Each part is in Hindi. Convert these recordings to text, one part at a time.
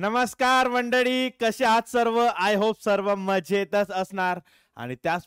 नमस्कार मंडळी, कसे आहात सर्व? आय होप सर्व मजेतच असणार. आणि त्याच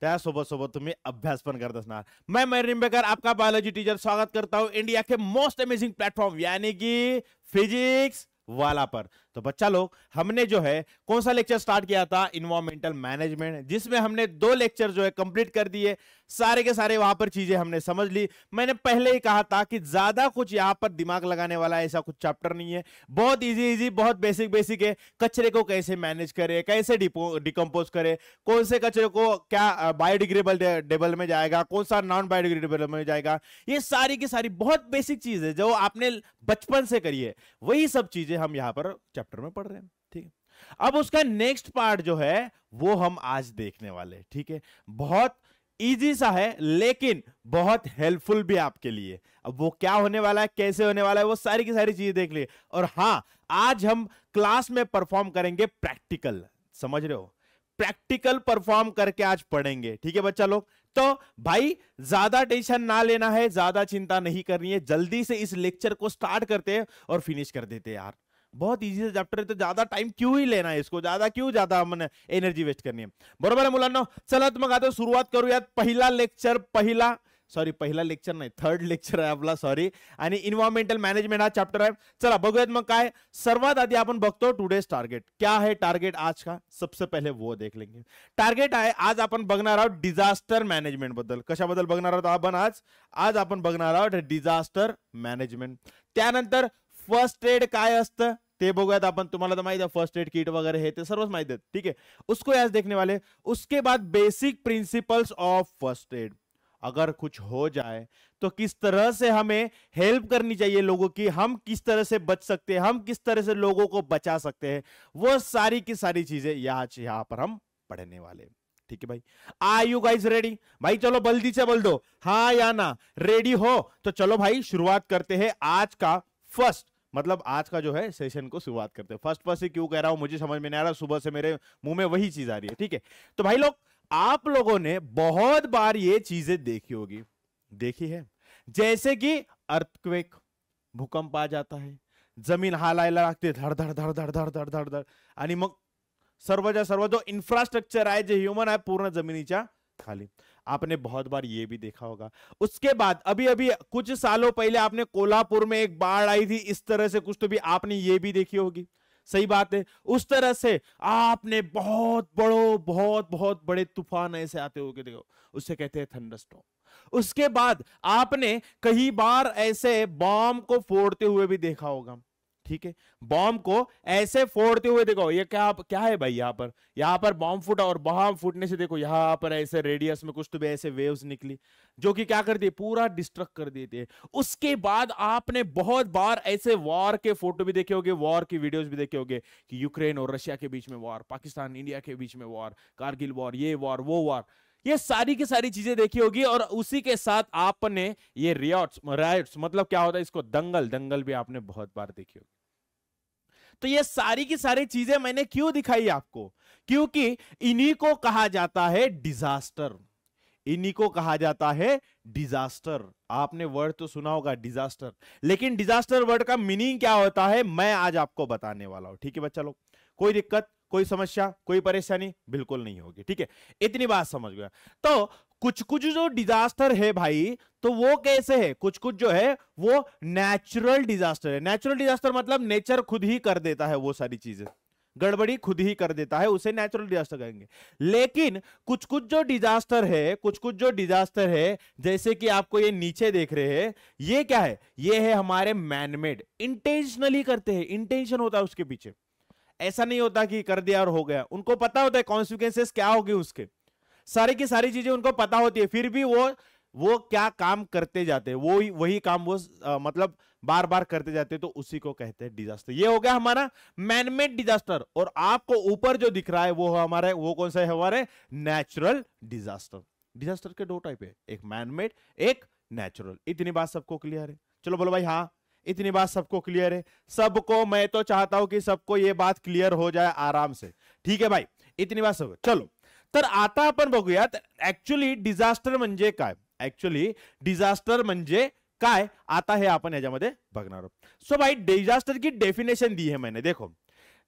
त्यासोबत सोबत तुम्ही अभ्यास पण करत असणार. मैं मयूर निंबेकर, आपका बायोलॉजी टीचर स्वागत करता हूँ इंडिया के मोस्ट अमेजिंग प्लेटफॉर्म यानी कि फिजिक्स वाला पर. तो बच्चा लोग, हमने जो है, कौन सा लेक्चर स्टार्ट किया था? इन्वायरमेंटल मैनेजमेंट जिसमें हमने दो लेक्चर जो है कंप्लीट कर दिए। सारे के सारे वहाँ पर चीज़ें हमने समझ ली। मैंने पहले ही कहा था कि ज़्यादा कुछ यहाँ पर दिमाग लगाने वाला ऐसा कुछ चैप्टर नहीं है। बहुत इजी इजी बहुत बेसिक बेसिक है। कचरे को कैसे मैनेज करे, कैसे डिकम्पोज करे, कौन से कचरे को क्या बायोडिग्रेबल डेबल में जाएगा, कौन सा नॉन बायोडिग्रेडेबल में जाएगा। ये सारी की सारी बहुत बेसिक चीज़ है जो आपने बचपन से करी है, वही सब चीज़ें हम यहाँ पर चैप्टर में पढ़ रहे हैं, ठीक है? अब उसका नेक्स्ट पार्ट जो है, वो हम आज देखने वाले ठीक है? बहुत इजी सा है, लेकिन बहुत हेल्पफुल भी आपके लिए। अब वो क्या होने वाला है, कैसे होने वाला है, वो सारी की सारी चीज़ें देख लिए। और हाँ आज हम क्लास में परफॉर्म करेंगे प्रैक्टिकल समझ रहे हो? प्रैक्टिकल परफॉर्म करके आज पढ़ेंगे, ठीक है बच्चा लोग? तो भाई, ज़्यादा टेंशन ना लेना है, ज़्यादा चिंता नहीं करनी है, जल्दी से इस लेक्चर को स्टार्ट करते हैं और फिनिश कर देते हैं यार। बहुत इजी से चॅप्टर है तो ज्यादा टाइम क्यों ही लेना है इसको? ज्यादा क्यों ज्यादा एनर्जी वेस्ट करनी है? बरोबर आहे मुलांना? चला मग आता सुरुवात करूयात पहिला लेक्चर पहिला सॉरी पहिला लेक्चर नाही थर्ड लेक्चर आहे आपला सॉरी आणि इन्व्हायरमेंटल मॅनेजमेंट हा चॅप्टर आहे. चला बघूयात मग काय? सर्वात आधी आपण बघतो टुडेज टार्गेट क्या है टार्गेट आज का? सबसे पहले वो देख लेंगे. टार्गेट आहे आज आपण बघणार आहोत डिझास्टर मॅनेजमेंटबद्दल. कशाबद्दल बघणार आहोत आपण आज? आज आपण बघणार आहोत डिझास्टर मॅनेजमेंट त्यानंतर फर्स्ट एड काय असतं? ते बघूयात आपण, तुम्हाला तर माहिती आहे फ़र्स्ट एड किट वगैरे हे ते सर्वच आहेत. ठीक है उसको आज देखने वाले उसके बाद basic principles of first aid अगर कुछ हो जाए तो किस तरह से हमें हेल्प करनी चाहिए लोगों की? हम किस तरह से बच सकते हैं? हम किस तरह से लोगों को बचा सकते हैं? वो सारी की सारी चीज़ें आज यहाँ पर हम पढ़ने वाले ठीक है भाई? आर यू गाइज़ रेडी भाई चलो बल्दी से बोल दो। हाँ या ना? रेडी हो? तो चलो भाई, शुरुआत करते हैं आज का फ़र्स्ट मतलब आज का जो है सेशन को शुरुआत करते हैं। फ़र्स्ट फ़र्स्ट क्यों कह रहा हूँ, मुझे समझ में नहीं आ रहा, सुबह से मेरे मुँह में वही चीज़ आ रही है, ठीक है? तो भाई लोग, आप लोगों ने बहुत बार ये चीज़ें देखी होगी। देखी है? जैसे कि अर्थक्वेक भूकंप आ जाता है, ज़मीन हालायला लागते धड धड धड धड धड धड धड धड, आणि मग सर्वच्या सर्व जो इन्फ्रास्ट्रक्चर आहे, जे ह्युमन आहे, पूर्ण जमिनीच्या खाली. आपने बहुत बार ये भी देखा होगा। उसके बाद अभी अभी कुछ सालों पहले आपने कोल्हापुर में एक बाढ़ आई थी, इस तरह से कुछ तो भी आपने ये भी देखी होगी। सही बात है। उस तरह से आपने बहुत बड़ो, बहुत बहुत बड़े तूफ़ान ऐसे आते होंगे देखो, उसे कहते हैं थंडरस्टॉर्म उसके बाद आपने कई बार ऐसे बॉम्ब को फोड़ते हुए भी देखा होगा। ठीक है? बॉम्ब को ऐसे फोड़ते हुए देखो, ये क्या क्या है भाई यहाँ पर? यहाँ पर बॉम्ब फूटा और बॉम्ब फूटने से देखो, यहाँ पर ऐसे रेडियस में कुछ तो भी ऐसे वेव्स निकली, जो कि क्या कर दिए? पूरा डिस्ट्रक्ट कर देते उसके बाद आपने बहुत बार ऐसे वॉर के फ़ोटो भी देखे होंगे वॉर की वीडियोस भी देखे होंगे, कि यूक्रेन और रशिया के बीच में वॉर पाकिस्तान इंडिया के बीच में वॉर कारगिल वॉर ये वॉर वो वॉर ये सारी की सारी चीज़ें देखी होगी और उसी के साथ आपने ये रियॉट्स राइट्स मतलब क्या होता है, इसको दंगल दंगल भी आपने बहुत बार देखी होगी। तो ये सारी की सारी चीज़ें मैंने क्यों दिखाई आपको? क्योंकि इन्हीं को कहा जाता है डिजास्टर इन्हीं को कहा जाता है डिजास्टर आपने वर्ड तो सुना होगा डिजास्टर लेकिन डिजास्टर वर्ड का मीनिंग क्या होता है? मैं आज आपको बताने वाला हूँ। ठीक है बच्चा लोग? कोई दिक्कत, कोई समस्या, कोई परेशानी बिल्कुल नहीं होगी। ठीक है? इतनी बात समझ गया। तो कुछ कुछ जो डिजास्टर है भाई तो वो कैसे है? कुछ कुछ जो है, वो नेचुरल डिजास्टर है। नेचुरल डिजास्टर मतलब नेचर खुद ही कर देता है वो सारी चीज़ें। गड़बड़ी खुद ही कर देता है, उसे नेचुरल डिजास्टर कहेंगे। लेकिन कुछ कुछ जो डिजास्टर है कुछ कुछ जो डिजास्टर है, जैसे कि आपको ये नीचे देख रहे हैं, ये क्या है? ये है हमारे मैनमेड इंटेंशनली करते हैं। इंटेंशन होता है उसके पीछे। ऐसा नहीं होता कि कर दिया और हो गया। उनको पता होता है कॉन्सिक्वेंसेस क्या होगी उसके। सारी की सारी चीज़ें उनको पता होती है फिर भी वो वो क्या काम करते जाते हैं वो वही काम वो आ, मतलब बार बार करते जाते हैं तो उसी को कहते हैं डिजास्टर ये हो गया हमारा मैनमेड डिजास्टर और आपको ऊपर जो दिख रहा है वो हमारे वो कौन सा है हमारे? नेचुरल डिजास्टर डिजास्टर के दो टाइप है एक मैनमेड एक नेचुरल इतनी बात सबको क्लियर है। चलो बोलो भाई हाँ इतनी बात सबको क्लियर है। सबको मैं तो चाहता हूँ कि सबको ये बात क्लियर हो जाए आराम से। ठीक है भाई इतनी बात सब चलो। तर आता आपण बघूयात ऍक्च्युली डिझास्टर म्हणजे काय? ऍक्च्युली डिझास्टर म्हणजे काय? आता हे आपण याच्यामध्ये बघणार सो भाई डिझास्टर की डेफिनेशन दी है मैंने, देखो.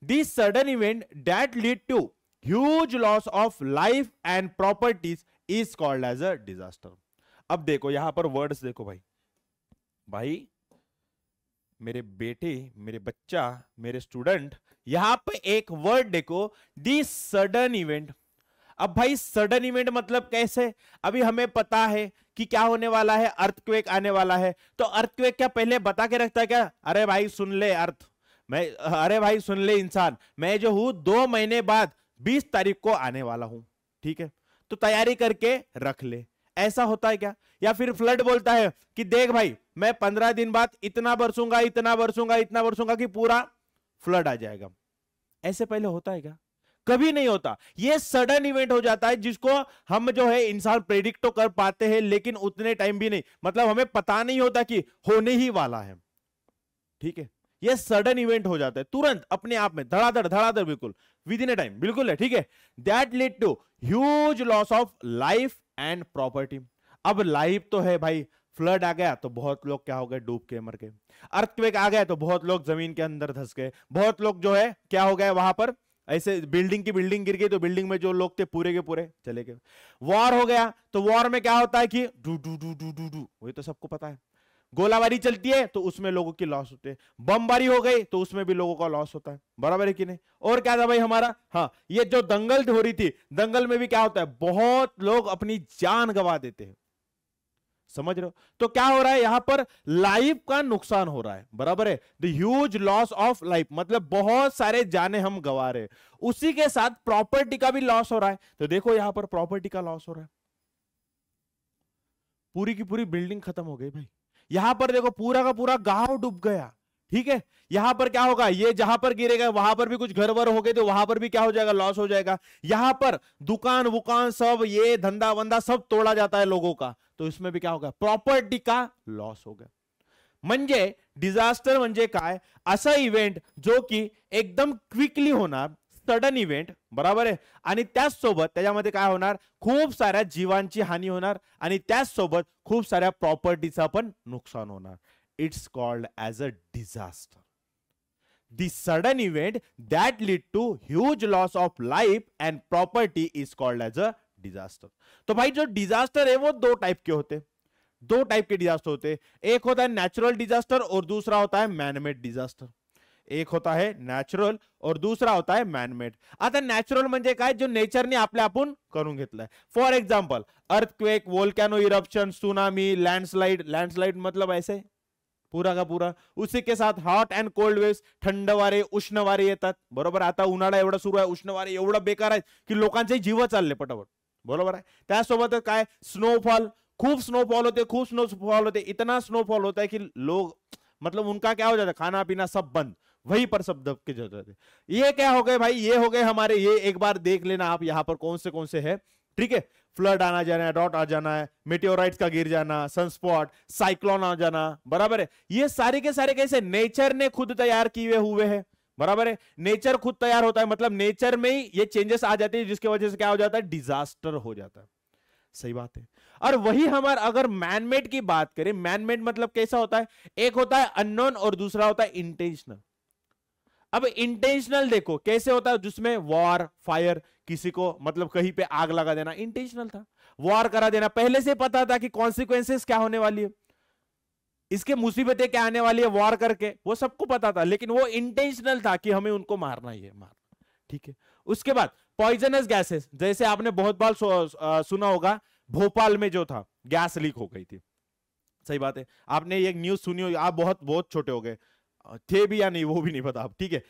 The sudden event that lead to huge loss of life and properties is called as a disaster अब देखो, यहाँ पर वर्ड्स देखो भाई। भाई, मेरे बेटे, मेरे बच्चा, मेरे स्टूडेंट यहाँ पे एक वर्ड देखो दी सडन इवेंट अब भाई सडन इवेंट मतलब कैसे? अभी हमें पता है कि क्या होने वाला है अर्थक्वेक आने वाला है। तो अर्थक्वेक क्या पहले बता के रखता है क्या? अरे भाई सुन ले अर्थ। मैं, अरे भाई सुन ले इंसान। मैं जो हूँ, दो महीने बाद बीस तारीख को आने वाला हूँ, ठीक है? तो तैयारी करके रख ले। ऐसा होता है क्या? या फिर फ्लड बोलता है कि देख भाई, मैं पंद्रह दिन बाद इतना बरसूँगा इतना बरसूँगा इतना बरसूँगा कि पूरा फ्लड आ जाएगा। ऐसे पहले होता है क्या? कभी नहीं होता। ये सडन इवेंट हो जाता है जिसको हम जो है इंसान प्रेडिक्ट तो कर पाते हैं, लेकिन उतने टाइम भी नहीं। मतलब हमें पता नहीं होता कि होने ही वाला है। ठीक है? ये सडन इवेंट हो जाता है। तुरंत अपने आप में धड़ाधड़ धड़ाधड़ बिल्कुल। विद इन ए टाइम बिल्कुल है, ठीक है? That lead to huge loss of life and property अब लाइफ तो है भाई फ्लड आ गया तो बहुत लोग क्या हो गए? डूब के मर गए। अर्थक्वेक आ गया तो बहुत लोग ज़मीन के अंदर धस गए। बहुत लोग जो है, क्या हो गए? वहाँ पर ऐसे बिल्डिंग की बिल्डिंग गिर गई तो बिल्डिंग में जो लोग थे पूरे के पूरे चले गए। वॉर हो गया तो वॉर में क्या होता है कि डू डू डू डू डू डू, वही तो सबको पता है। गोलाबारी चलती है तो उसमें लोगों की लॉस होते हैं। बमबारी हो गई तो उसमें भी लोगों का लॉस होता है। बराबर है कि नहीं? और क्या था भाई हमारा? हाँ ये जो दंगल हो रही थी, दंगल में भी क्या होता है? बहुत लोग अपनी जान गवा देते हैं। समझ रहे हो? तो क्या हो रहा है? यहाँ पर लाइफ का नुकसान हो रहा है। बराबर है? The huge loss of life मतलब बहुत सारे जाने हम गवा रहे उसी के साथ प्रॉपर्टी का भी लॉस हो रहा है। तो देखो यहाँ पर प्रॉपर्टी का लॉस हो रहा है। पूरी की पूरी बिल्डिंग खत्म हो गई भाई। यहाँ पर देखो पूरा का पूरा गाँव डूब गया। ठीक है? यहाँ पर क्या होगा? ये जहाँ पर गिरेगा, वहाँ पर भी कुछ घर वर हो गए तो वहाँ पर भी क्या हो जाएगा? लॉस हो जाएगा। यहाँ पर दुकान वुकान सब, ये धंधा वंदा सब तोड़ा जाता है लोगों का। तो इसमें भी क्या होगा? प्रॉपर्टी का लॉस होगा म्हणजे डिझास्टर म्हणजे काय? असा इव्हेंट जो की एकदम क्विकली होणार सडन इव्हेंट बरोबर आहे? आणि त्याचसोबत त्याच्यामध्ये काय होणार? खूप साऱ्या जीवांची हानी होणार आणि त्याच सोबत खूप साऱ्या प्रॉपर्टीचा पण नुकसान होणार. It's called as a disaster the sudden event that lead to huge loss of life and property is called as a disaster तो भाई जो डिजास्टर है, वो दो टाइप के होते दो टाइप के डिजास्टर होते एक होता है नेचुरल डिजास्टर और दूसरा होता है मैनमेड डिजास्टर एक होता है नॅचरल और दूसरा होता है मॅनमेड आता नॅचरल जो नेचरने आपल्या आपण करून घेतलंय. For example earthquake volcano eruption tsunami landslide landslide मतलब ऐसे? पूरा का पूरा. उसी के साथ हॉट अँड कोल्ड वेव्स थंड वारे, उष्ण वारे येतात. बरोबर? आता उन्हाळा एवढा सुरू आहे, उष्ण वारे एवढं बेकार आहे की लोकांचे जीव चालले पटापट. बरोबर आहे? त्यासोबत काय? स्नोफॉल खूब स्नोफॉल होते खूब स्नोफॉल होते. इतना स्नोफॉल होता है कि लोग मतलब उनका क्या हो जाता है? खाना पीना सब बंद. वहीं पर सब दब के जाते ये क्या हो गए भाई? ये हो गए हमारे, ये एक बार देख लेना आप यहाँ पर कौन से कौन से है। ठीक है? फ्लड आना जाना है, डॉट आ जाना है मेटेओराइट्स का गिर जाना सनस्पॉट साइक्लोन आ जाना, बराबर है? ये सारे के सारे कैसे? नेचर ने खुद तैयार किए हुए हैं। बराबर है? नेचर खुद तैयार होता है मतलब नेचर में ही ये चेंजेस आ जाते हैं, जिसकी वजह से क्या हो जाता है? डिजास्टर हो जाता है। सही बात है। और वही हमारा, अगर मैनमेड की बात करें मैनमेड मतलब कैसा होता है? एक होता है अननोन और दूसरा होता है इंटेंशनल अब इंटेंशनल देखो, कैसे होता है? जिसमें वॉर फायर किसी को मतलब कहीं पे आग लगा देना इंटेंशनल था। वॉर करा देना। पहले से पता था कि कॉन्सिक्वेंसेस क्या होने वाली है। इसके मुसीबतें क्या आने वाली है? वॉर करके। वो सबको पता था, लेकिन वो इंटेंशनल था कि हमें उनको मारना ही है मारना। ठीक है? उसके बाद पॉइजनस गैसेस जैसे आपने बहुत बार सुना होगा, भोपाल में जो था गैस लीक हो गई थी। सही बात है। आपने एक न्यूज़ सुनी होगी, आप बहुत बहुत छोटे हो गए। थे भी या नहीं, वो भी नहीं पता। आप ठीक है?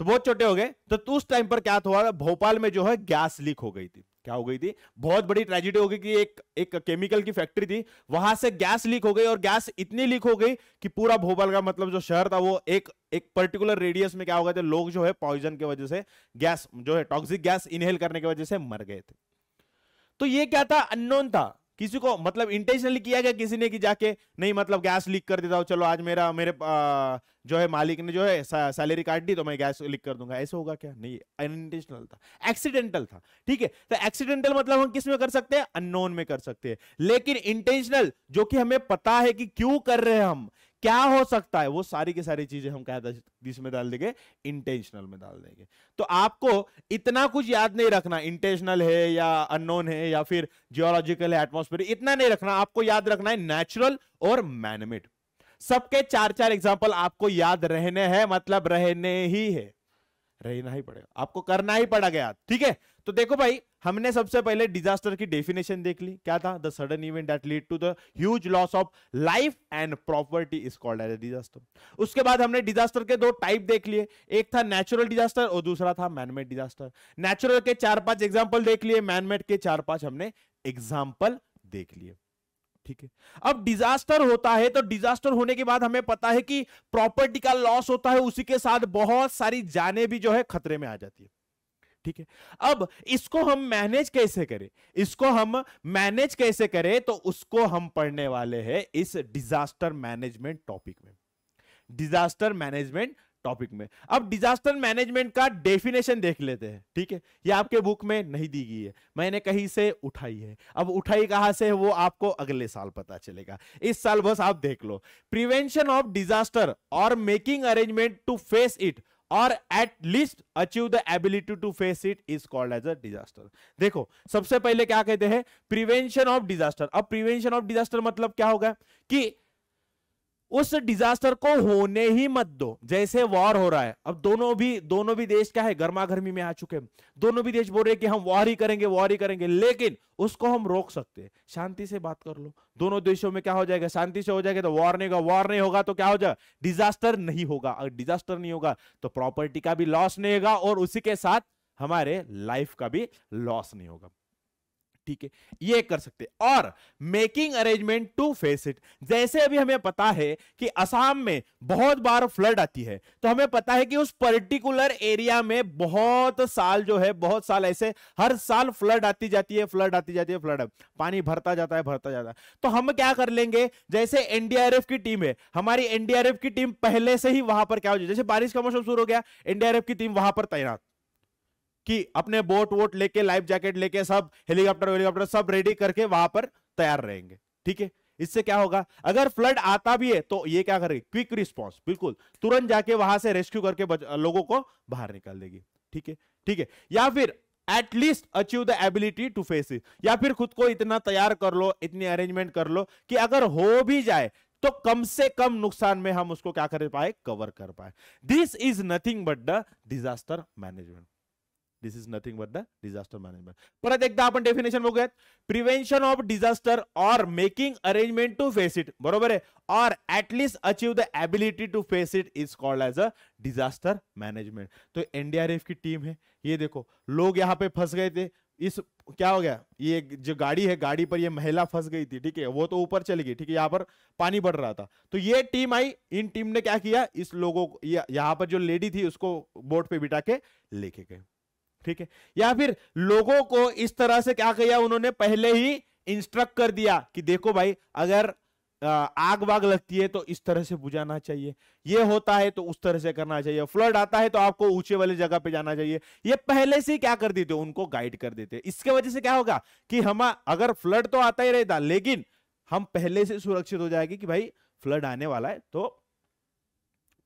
तो बहुत छोटे हो गए। तो उस टाइम पर क्या था भोपाल में जो है गैस लीक हो गई थी। क्या हो गई थी? बहुत बड़ी ट्रेजिडी हो गई कि एक एक केमिकल की फैक्ट्री थी, वहाँ से गैस लीक हो गई और गैस इतनी लीक हो गई कि पूरा भोपाल का मतलब जो शहर था वो एक एक पर्टिकुलर रेडियस में क्या हो गए थे? लोग जो है पॉइजन की वजह से गैस जो है टॉक्सिक गैस इनहेल करने की वजह से मर गए थे। तो ये क्या था? अननोन था। किसी को मतलब इंटेंशनली किया गया किसी ने कि जाके नहीं मतलब गैस लीक कर देता हूँ चलो आज मेरा मेरे आ, जो है मालिक ने जो है सैलरी काट दी तो मैं गैस लीक कर दूँगा। ऐसे होगा क्या? नहीं अनइंटेंशनल था। एक्सीडेंटल था ठीक है? तो एक्सीडेंटल मतलब हम किसमें कर सकते हैं? अननोन में कर सकते हैं। लेकिन इंटेंशनल जो कि हमें पता है कि क्यों कर रहे हैं हम क्या हो सकता है? वो सारी की सारी चीज़ें हम क्या इसमें डाल देंगे इंटेंशनल में डाल देंगे। तो आपको इतना कुछ याद नहीं रखना इंटेंशनल है या अननोन है या फिर जियोलॉजिकल है एटमोस्फेयर इतना नहीं रखना। आपको याद रखना है नेचुरल और मैनमेड सबके चार चार एग्ज़ाम्पल आपको याद रहने हैं मतलब रहने ही है। रहना ही पड़ेगा। आपको करना ही पड़ा गया। ठीक है? तो देखो भाई हमने सबसे पहले डिजास्टर की डेफिनेशन देख ली। क्या था? The sudden event that lead to the huge loss of life and property is called as disaster उसके बाद हमने डिजास्टर के दो टाइप देख लिए। एक था नेचुरल डिजास्टर और दूसरा था मैनमेड डिजास्टर नेचुरल के चार पाँच एग्ज़ाम्पल देख लिए मैनमेड के चार पाँच हमने एग्ज़ाम्पल देख लिए। ठीक है? अब डिजास्टर होता है तो डिजास्टर होने के बाद हमें पता है कि प्रॉपर्टी का लॉस होता है, उसी के साथ बहुत सारी जाने भी जो है खतरे में आ जाती है। ठीक है? अब इसको हम मैनेज कैसे करें? इसको हम मैनेज कैसे करें? तो उसको हम पढ़ने वाले हैं इस डिजास्टर मैनेजमेंट टॉपिक में। डिजास्टर मैनेजमेंट टॉपिक में। अब डिजास्टर मैनेजमेंट का डेफिनेशन देख लेते हैं, ठीक है? ये आपके बुक में नहीं दी गई है। मैंने कहीं से उठाई है। अब उठाई कहाँ से है वो आपको अगले साल पता चलेगा। इस साल बस आप देख लो। प्रिवेंशन ऑफ़ डिजास्टर और making arrangement to face it और at least achieve the ability to face it is called as a disaster देखो, सबसे पहले क्या कहते हैं? प्रिवेंशन ऑफ़ डिजास्टर अब प्रिवेंशन ऑफ़ डिजास्टर मतलब क्या होगा? कि उस डिजास्टर को होने ही मत दो। जैसे वॉर हो रहा है। अब दोनों भी दोनों भी देश क्या है? गर्मा गर्मी में आ चुके हैं। दोनों भी देश बोल रहे हैं कि हम वॉर ही करेंगे वॉर ही करेंगे। लेकिन उसको हम रोक सकते हैं। शांति से बात कर लो। दोनों देशों में क्या हो जाएगा? शांति से हो जाएगा तो वॉर नहीं होगा। वॉर नहीं होगा तो क्या हो जाएगा डिजास्टर नहीं होगा। अगर डिजास्टर नहीं होगा तो प्रॉपर्टी का भी लॉस नहीं होगा और उसी के साथ हमारे लाइफ का भी लॉस नहीं होगा। ठीक है, ये कर सकते और making arrangement to face it जैसे अभी हमें पता है कि असम में बहुत बार फ्लड आती है तो हमें पता है कि उस पर्टिकुलर एरिया में बहुत साल जो है, बहुत साल ऐसे हर साल फ्लड आती जाती है फ्लड आती जाती है फ्लड पानी भरता जाता है, भरता जाता है। तो हम क्या कर लेंगे, जैसे एनडीआरएफ की टीम है, हमारी एनडीआरएफ की टीम पहले से ही वहाँ पर क्या हो जाए, जैसे बारिश का मौसम शुरू हो गया एनडीआरएफ की टीम वहाँ पर तैनात। कि अपने बोट वोट लेके, लाइफ जैकेट लेके, सब हेलीकॉप्टर हेलीकॉप्टर सब रेडी करके वहाँ पर तैयार रहेंगे। ठीक है? इससे क्या होगा? अगर फ्लड आता भी है तो ये क्या करेगी? क्विक रिस्पॉन्स बिल्कुल। तुरंत जाके वहाँ से रेस्क्यू करके लोगों को बाहर निकाल देगी। ठीक है? ठीक है? या फिर at least achieve the ability to face it या फिर खुद को इतना तैयार कर लो, इतनी अरेंजमेंट कर लो कि अगर हो भी जाए तो कम से कम नुकसान में हम उसको क्या कर पाए? कवर कर पाए। This is nothing but the disaster management this is nothing but the disaster management परत एकदा डेफिनेशन बघूयात प्रिव्हेन्शन ऑफ़ डिझास्टर और making arrangement to face it बरोबर है? और at least achieve the ability to face it is called as a disaster management तो एनडीआरएफ की टीम है। ये देखो, लोग यहाँ पे फंस गए थे। इस, क्या हो गया? ये जो गाड़ी है, गाड़ी पर ये महिला फंस गई थी, ठीक है? वो तो ऊपर चली गई, ठीक है? यहाँ पर पानी बढ़ रहा था। तो ये टीम आई। इन टीम ने क्या किया? इस लोगों को यहाँ पर जो लेडी थी, उसको बोट पे बिठा के लेके गए। ठीक है? या फिर लोगों को इस तरह से क्या किया? उन्होंने पहले ही इंस्ट्रक्ट कर दिया कि देखो भाई, अगर आग वाग लगती है तो इस तरह से बुझाना चाहिए। ये होता है तो उस तरह से करना चाहिए। फ्लड आता है तो आपको ऊँचे वाली जगह पे जाना चाहिए। ये पहले से क्या कर देते? उनको गाइड कर देते। इसके वजह से क्या होगा कि हम, अगर फ्लड तो आता ही रहता, लेकिन हम पहले से सुरक्षित हो जाएगी कि भाई, फ्लड आने वाला है तो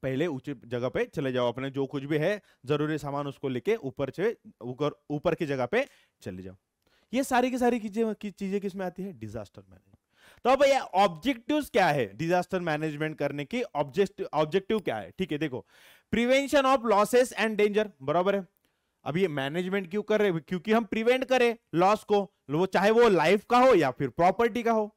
पहले ऊँची जगह पे चले जाओ, अपने जो कुछ भी है, ज़रूरी सामान उसको लेके ऊपर से, ऊपर ऊपर की जगह पे चले जाओ। ये सारी की सारी चीज़ें किसमें आती है? डिजास्टर मैनेजमेंट तो अब ये ऑब्जेक्टिव्स क्या है? डिजास्टर मैनेजमेंट करने की ऑब्जेक्टिव क्या है? ठीक है, देखो। Prevention of losses and danger बराबर है। अब ये मैनेजमेंट क्यों कर रहे? क्योंकि हम प्रिवेंट करें लॉस को, वो चाहे वो लाइफ का हो या फिर प्रॉपर्टी का हो।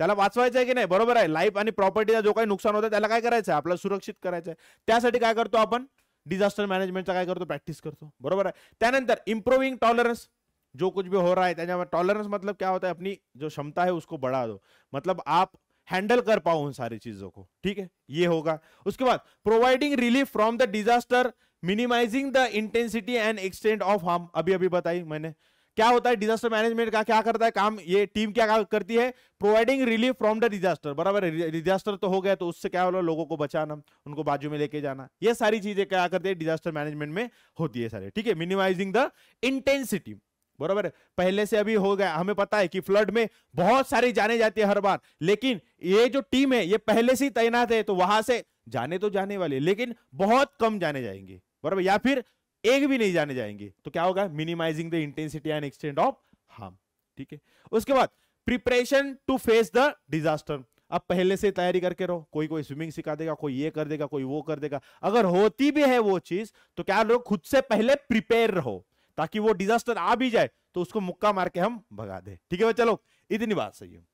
त्याला वाचवायचं आहे की नाही? बरोबर आहे. लाईफ आणि प्रॉपर्टीचा जो काही नुकसान होतं त्याला काय करायचं आहे आपल्याला सुरक्षित करायचं आहे त्यासाठी काय करतो आपण? डिझास्टर मॅनेजमेंटचा काय करतो? प्रॅक्टिस करतो. बरोबर आहे. त्यानंतर इम्प्रूविंग टॉलरन्स जो कुछ भी हो रहा है त्याच्यामध्ये टॉलरन्स मतलब क्या होता है? अपनी जो क्षमता है, उसको बढ़ा दो. मतलब आप हैंडल कर पाओ उन सारी चीज़ों को. ठीक है? ये होगा. उसके बाद providing relief from the disaster minimising the intensity and extent of harm अभी अभी बताई मैंने. क्या होता है? डिजास्टर मैनेजमेंट का क्या करता है? काम ये टीम क्या करती है? Providing relief from the disaster बराबर डिजास्टर तो हो गया तो उससे क्या होगा लोगों को बचाना, उनको बाजू में लेके जाना। ये सारी चीज़ें क्या करते हैं? डिजास्टर मैनेजमेंट में होती है सारे। ठीक है? मिनिमाइजिंग द इंटेंसिटी बराबर पहले से अभी हो गया। हमें पता है कि फ्लड में बहुत सारी जाने जाती है हर बार। लेकिन ये जो टीम है, ये पहले से ही तैनात है तो वहाँ से जाने तो जाने वाले, लेकिन बहुत कम जाने जाएँगे। बराबर? या फिर एक भी नहीं जाने जाएँगे। तो क्या होगा? Minimising the intensity and extent of harm ठीक है? उसके बाद preparation to face the disaster अब पहले से तैयारी करके रहो। कोई कोई स्विमिंग सिखा देगा, कोई ये कर देगा, कोई वो कर देगा। अगर होती भी है वो चीज़ तो क्या लोग खुद से पहले प्रिपेयर रहो, ताकि वो डिजास्टर आ भी जाए तो उसको मुक्का मार के हम भगा दे। ठीक है चलो इतनी बात सही है।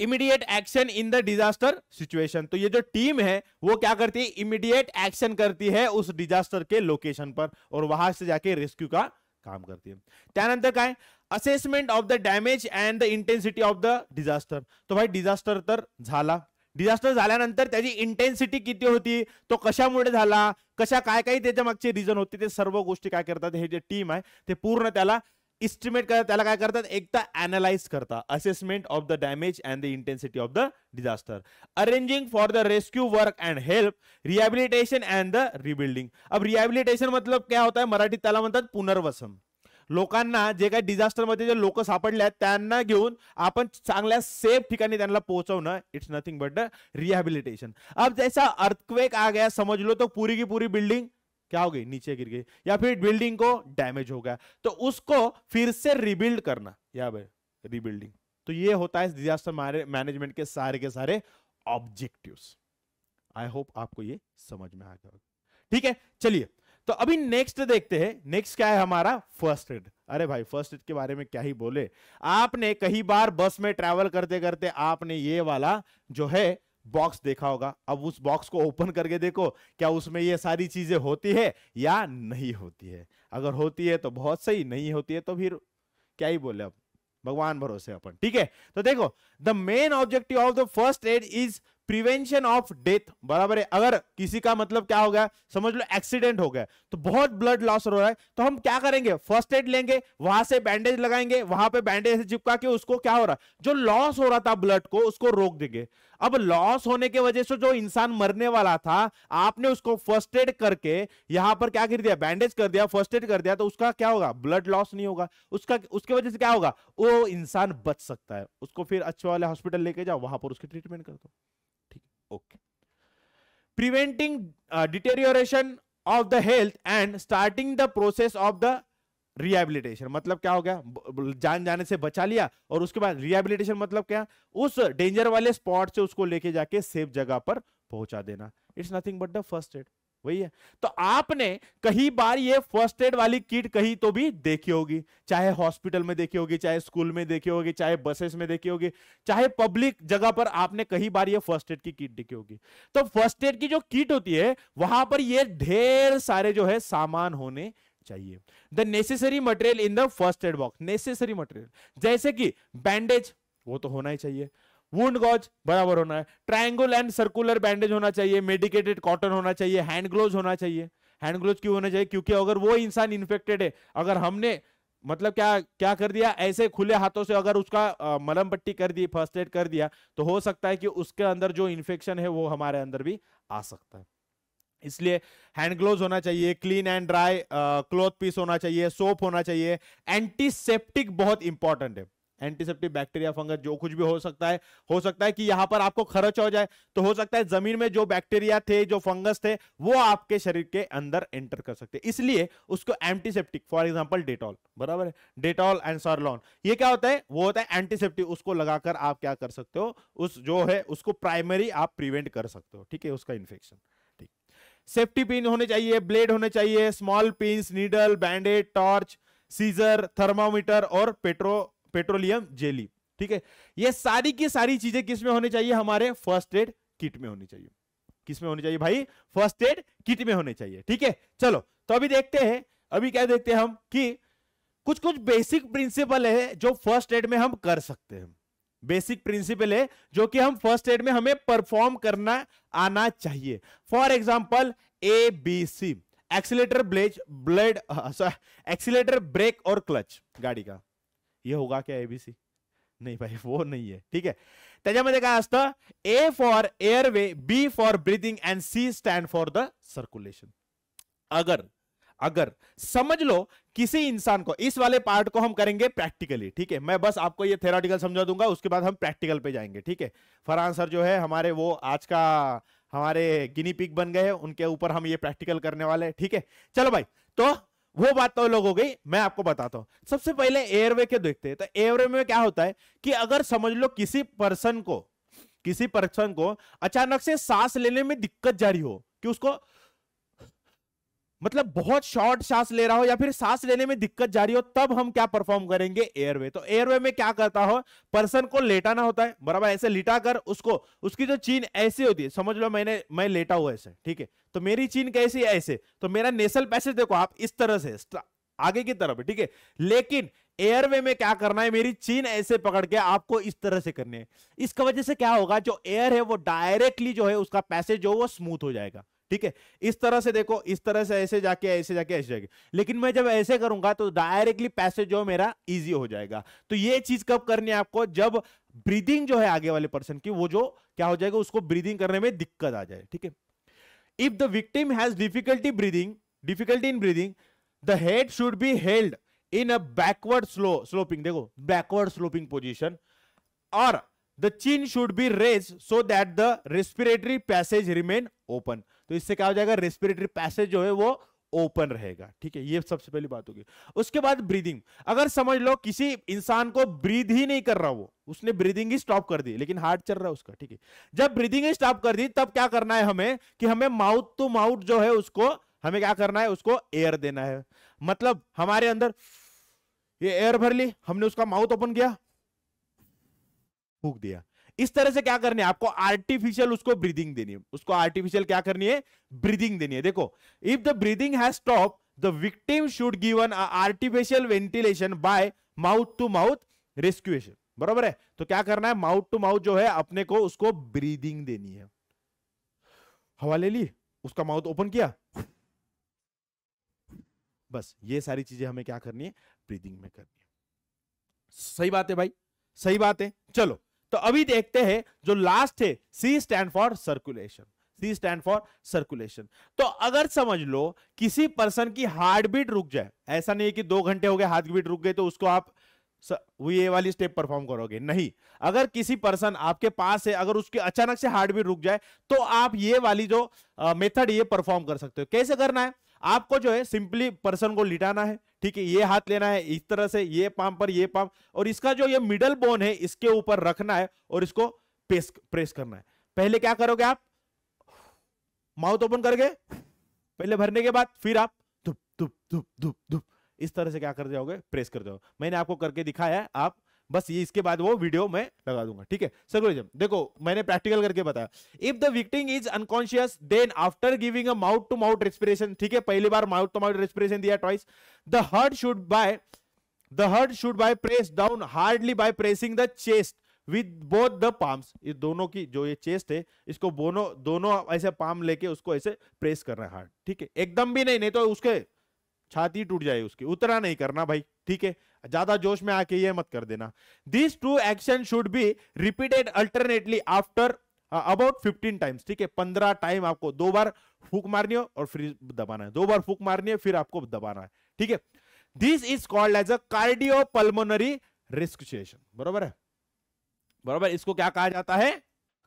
Immediate action in the disaster situation तो ये जो टीम है वो क्या करती है? इमीडिएट एक्शन करती है उस डिजास्टर के लोकेशन पर और वहां से जाके रेस्क्यू का काम करती है। त्यानंतर काय? Assessment of the damage and the intensity of the disaster तो भाई डिझास्टर तर झाला. डिझास्टर झाल्यानंतर त्याची इंटेन्सिटी किती होती? तो कशामुळे झाला? कशा काय काय त्याच्या मागचे रिझन होते? ते सर्व गोष्टी काय करतात? हे जे टीम आहे ते पूर्ण त्याला इस्टिमेट करतात त्याला काय करतात? एकदा अनालाइज करता. Assessment of the damage and the intensity of the disaster arranging for the rescue work and help rehabilitation and the rebuilding अब रिहॅबिलिटेशन मतलब क्या होता आहे मराठीत त्याला म्हणतात पुनर्वसन. लोकांना जे काही डिझास्टरमध्ये जे लोक सापडले आहेत त्यांना घेऊन आपण चांगल्या सेफ ठिकाणी त्यांना पोहोचवणं it's nothing but the rehabilitation अब जैसा अर्थक्वेक आ गया समजलो तो पूरी की पूरी बिल्डिंग क्या हो गई? नीचे गिर गई। या फिर बिल्डिंग को डैमेज हो गया। तो उसको फिर से रिबिल्ड करना। या भाई रिबिल्डिंग तो ये होता है डिजास्टर मैनेजमेंट के सारे के सारे ऑब्जेक्टिव्स आई होप आपको ये समझ में आ गया ठीक है, चलिए। तो अभी नेक्स्ट देखते हैं। नेक्स्ट क्या है हमारा? फ़र्स्ट एड अरे भाई फ़र्स्ट एड के बारे में क्या ही बोले? आपने कई बार बस में ट्रैवल करते करते आपने ये वाला जो है बॉक्स देखा होगा। अब उस बॉक्स को ओपन करके देखो, क्या उसमें ये सारी चीज़ें होती है या नहीं होती है? अगर होती है तो बहुत सही, नहीं होती है तो फिर क्या ही बोले अब भगवान भरोसे अपन, ठीक है? तो देखो the main objective of the first aid is prevention of death, बराबर है? अगर किसी का मतलब क्या हो गया? समझ लो, एक्सीडेंट हो गया। तो बहुत ब्लड लॉस हो रहा है। तो हम क्या करेंगे? फ़र्स्ट एड लेंगे, वहाँ से बैंडेज लगाएँगे, वहाँ पे बैंडेज चिपका के उसको क्या हो रहा जो लॉस हो रहा था ब्लड को, उसको रोक देंगे। अब लॉस होने के वजह से जो इंसान मरने वाला था, आपने उसको फ़र्स्ट एड करके यहाँ पर क्या कर दिया? बैंडेज कर दिया, फ़र्स्ट एड कर दिया तो उसका क्या होगा? ब्लड लॉस नहीं होगा। उसका, उसके वजह से क्या होगा? वो इंसान बच सकता है। उसको फिर अच्छे वाले हॉस्पिटल लेके जाओ, वहाँ पर उसकी ट्रीटमेंट कर दो। Preventing uh, deterioration of the health and starting the process of the rehabilitation मतलब क्या हो गया? जान जाने से बचा लिया और उसके बाद रिहेबिलिटेशन मतलब क्या? उस डेंजर वाले स्पॉट से उसको लेके जाके सेफ़ जगह पर पहुँचा देना। It's nothing but the first aid वही है। तो आपने कई बार ये फ़र्स्ट एड वाली किट कहीं तो भी देखी होगी। चाहे हॉस्पिटल में देखी होगी, चाहे स्कूल में देखी होगी, चाहे बसेस में देखी होगी, चाहे पब्लिक जगह पर आपने कई बार ये फ़र्स्ट एड की किट देखी होगी। तो फ़र्स्ट एड की जो किट होती है, वहाँ पर ये ढेर सारे जो है सामान होने चाहिए। The necessary material in the first aid box necessary material जैसे कि बैंडेज वो तो होना ही चाहिए। वुंड गॉज बराबर होना है। ट्रायंगल एंड सर्कुलर बैंडेज होना चाहिए मेडिकेटेड कॉटन होना चाहिए हैंड ग्लोव होना चाहिए। हैंड ग्लोव क्यों होना चाहिए? क्योंकि अगर वो इंसान इन्फेक्टेड है, अगर हमने मतलब क्या क्या कर दिया? ऐसे खुले हाथों से अगर उसका मलम पट्टी कर दी फ़र्स्ट एड कर दिया तो हो सकता है कि उसके अंदर जो इन्फेक्शन है वो हमारे अंदर भी आ सकता है। इसलिए हैंड ग्लोव होना चाहिए clean and dry cloth piece होना चाहिए सोप होना चाहिए। एंटीसेप्टिक बहुत इंपॉर्टेंट है। एंटीसेप्टिक बैक्टीरिया, फंगस, जो कुछ भी हो सकता है, हो सकता है कि यहाँ पर आपको खर्च हो जाए तो हो सकता है ज़मीन में जो बैक्टीरिया थे, जो फंगस थे, वो आपके शरीर के अंदर एंटर कर सकते हैं। इसलिए उसको एंटीसेप्टिक फॉर एग्ज़ाम्पल डेटॉल बराबर है? डेटॉल एंड सरलॉन ये क्या होता है? वो होता है एंटीसेप्टिक उसको लगाकर आप क्या कर सकते हो? उस जो है, उसको प्राइमरी आप प्रिवेंट कर सकते हो, ठीक है? उसका इन्फेक्शन ठीक। सेफ्टी पिन होने चाहिए ब्लेड होने चाहिए small pin needle bandaid torch scissor thermometer और पेट्रो पेट्रोलियम जेली, ठीक है? ये सारी की सारी चीज़ें किसमें होनी चाहिए? हमारे फ़र्स्ट एड किट में होनी चाहिए। किसमें होनी चाहिए भाई? फ़र्स्ट एड किट में होने चाहिए, ठीक है? चलो तो अभी देखते हैं, अभी क्या देखते हैं हम कि कुछ कुछ बेसिक प्रिंसिपल है जो फ़र्स्ट एड में हम कर सकते हैं। बेसिक प्रिंसिपल है जो कि हम फ़र्स्ट एड में हमें परफॉर्म करना, आना चाहिए। For example A B C accelerator blaze blade accelerator brake और क्लच गाडी का। ये होगा क्या एबीसी नाही भाई, वो नहीं है, ठीक आहे त्याच्यामध्ये काय असतं A for airway B for breathing and C stand for the circulation अगर अगर समझ लो किसी इंसान को, इस वाले पार्ट को हम करेंगे प्रैक्टिकली ठीक है? मैं बस आपको ये थेराटिकल समझा दूँगा, उसके बाद हम प्रैक्टिकल पे जाएँगे, ठीक है? फरहान सर जो है, हमारे वो आज का हमारे गिनी पिक बन गए उनके ऊपर हम ये प्रैक्टिकल करने वाले ठीक है? चलो भाई तो वो बात तो लोग हो गई, मैं आपको बताता हूँ। सबसे पहले एयरवे के देखते हैं। तो एयरवे में क्या होता है कि अगर समझ लो किसी पर्सन को, किसी पर्सन को अचानक से सांस लेने में दिक्कत जारी हो कि उसको मतलब बहुत शॉर्ट सांस ले रहा हो या फिर सांस लेने में दिक्कत जा रही हो, तब हम क्या परफॉर्म करेंगे? एयरवे तो एयरवे में क्या करता हो? पर्सन को लेटाना होता है, बराबर ऐसे लिटा कर उसको, उसकी जो चीन ऐसी होती है, समझ लो मैंने, मैं लेटा हुआ ऐसे, ठीक है? तो मेरी चीन कैसी है? ऐसे तो मेरा नेसल पैसेज देखो आप इस तरह से आगे की तरफ़, ठीक है? लेकिन एयरवे में क्या करना है? मेरी चीन ऐसे पकड़ के आपको इस तरह से करनी है। इसका वजह से क्या होगा? जो एयर है वो डायरेक्टली जो है उसका पैसेज जो वो स्मूथ हो जाएगा। ठीक है? इस तरह से देखो, इस तरह से ऐसे जाके ऐसे जाके ऐसे जाके। लेकिन मैं जब ऐसे करूँगा तो डायरेक्टली पैसेज जो मेरा इजी हो जाएगा। तो ये चीज़ कब करनी है आपको? जब ब्रीदिंग जो है आगे वाले पर्सन की, वो जो क्या हो जाएगा, उसको ब्रीदिंग करने में दिक्कत आ जाए, ठीक है? If the victim has difficulty breathing difficulty in breathing the head should be held in a backward slow sloping देखो बैकवर्ड स्लोपिंग पोजिशन और the chin should be raise so that the respiratory passage remain open तो इससे क्या हो जाएगा? रेस्पिरेटरी पैसेज जो है वो ओपन रहेगा। ठीक है, ये सबसे पहली बात होगी। उसके बाद ब्रीदिंग अगर समझ लो किसी इंसान को ब्रीद ही नहीं कर रहा वो, उसने ब्रीदिंग ही स्टॉप कर दी, लेकिन हार्ट चल रहा है उसका, ठीक है। जब ब्रीदिंग ही स्टॉप कर दी, तब क्या करना है हमें कि हमें माउथ टू माउथ जो है उसको, हमें क्या करना है? उसको एयर देना है। मतलब हमारे अंदर, ये एयर भर ली, हमने उसका माउथ ओपन किया, फूक दिया। इस तरह से क्या करनी है? आपको आर्टिफिशियल उसको ब्रीदिंग देनी है। उसको आर्टिफिशियल क्या करनी है? ब्रीदिंग देनी है। देखो if the breathing has stop the victim should given artificial ventilation by mouth to mouth resuscitation बरोबर है? तो क्या करना है? माउथ टू माउथ जो है, अपने को उसको ब्रीदिंग देनी है। हवा ले ली, उसका माउथ ओपन किया। बस, ये सारी चीज़ें हमें क्या करनी है? ब्रीदिंग में करनी है। सही बात है भाई? सही बात है। चलो तो अभी देखते हैं जो लास्ट है C stand for circulation C stand for circulation तो अगर समझ लो, किसी पर्सन की हार्ट बीट रुक जाए, ऐसा नहीं है कि दो घंटे हो गए हार्ट बीट रुक गए तो उसको आप ये वाली स्टेप परफॉर्म करोगे। नहीं। अगर किसी पर्सन आपके पास है अगर उसके अचानक से हार्ट बीट रुक जाए तो आप ये वाली जो मेथड ये परफॉर्म कर सकते हो। कैसे करना है? आपको जो है सिंपली पर्सन को लिटाना है, ठीक है? ये हाथ लेना है, इस तरह से ये पाम पर, ये पाम और इसका जो ये मिडल बोन है, इसके ऊपर रखना है और इसको प्रेस प्रेस करना है। पहले क्या करोगे आप? माउथ ओपन करके, पहले भरने के बाद फिर आप धुप धुप धुप धुप धुप। इस तरह से क्या कर जाओगे? प्रेस कर जाओगे मैंने आपको करके दिखाया है, आप बस ये इसके बाद वो वीडियो मैं लगा दूँगा, ठीक है? देखो, मैंने प्रैक्टिकल करके बताया। If the victim is unconscious then after giving a mouth to mouth respiration ठीक है, पहली बार माउथ टू माउथ रेस्पिरेशन दिया twice the heart should by the heart should by press down hardly by pressing the chest with both the palms ये दोनों की, जो ये चेस्ट है, इसको दोनों दोनों ऐसे पाम लेके उसको ऐसे प्रेस करना है हार्ड ठीक है? एकदम भी नहीं नहीं तो उसके छाती टूट जाए उसकी। उतना नहीं करना भाई, ठीक है? ज़्यादा जोश में आके ये मत कर देना। This two action should be repeated alternately after about fifteen times ठीक है? पंद्रह टाइम आपको दो बार फूक मारनी हो और फिर दबाना है। दो बार फूक मारनी है, फिर आपको दबाना है, ठीक है? This is called as a cardio pulmonary resuscitation बरोबर है? बरोबर, इसको क्या कहा जाता है?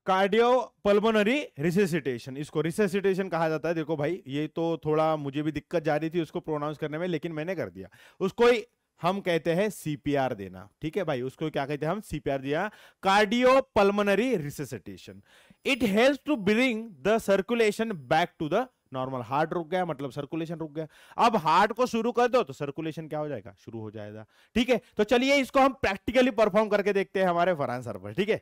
कार्डियो पल्मोनरी रिसेसिटेशन, इसको रिसेसिटेशन कहा जाता है। देखो भाई, ये तो थोड़ा मुझे भी दिक्कत जा रही थी उसको प्रोनाउंस करने में, लेकिन मैंने कर दिया। उसको ही हम कहते हैं सीपीआर देना, ठीक है भाई? उसको क्या कहते हैं हम? सीपीआर दिया। Cardio pulmonary resuscitation. It help to bring the circulation back to the normal heart रुक गया मतलब सर्कुलेशन रुक गया। अब हार्ट को शुरू कर दो तो सर्कुलेशन क्या हो जाएगा? शुरू हो जाएगा। ठीक है? तो चलिए इसको हम प्रैक्टिकली परफॉर्म करके देखते हैं हमारे फरहान सर पर, ठीक है?